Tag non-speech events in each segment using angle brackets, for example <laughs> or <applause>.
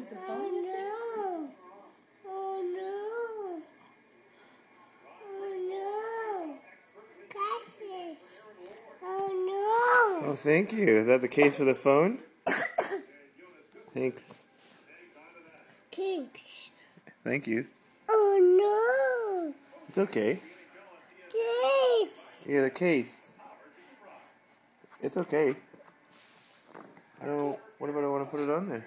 Is the oh, phone missing? no. Oh no. Oh no. Glasses. Oh no! Oh, thank you. Is that the case for the phone? <coughs> Thanks. no. Kinks. Thank you. Oh no! It's okay. no. Yes. Yeah, the case. It's okay. I don't. What if I don't want to put it on there?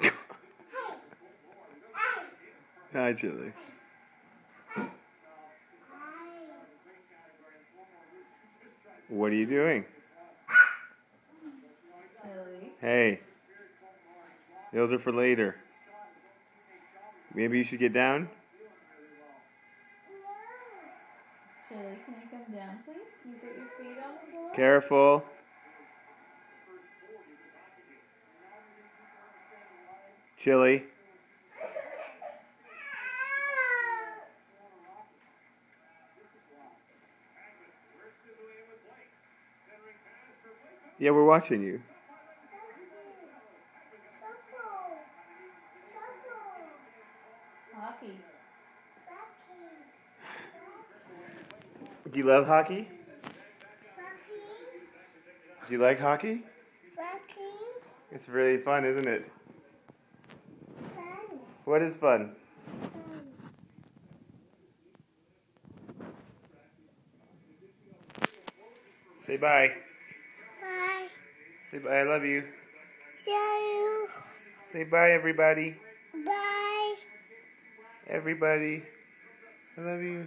<laughs> Hi, Chili. What are you doing? Hey. Those are for later. Maybe you should get down? Can you come down, please? Can you put your feet on the floor? Careful. Chili. Yeah, we're watching you. Hockey. Do you love hockey? Do you like hockey? It's really fun, isn't it? Fun. What is fun? Say bye. Bye. Say bye. I love you. See you. Say bye, everybody. Bye. Everybody. I love you.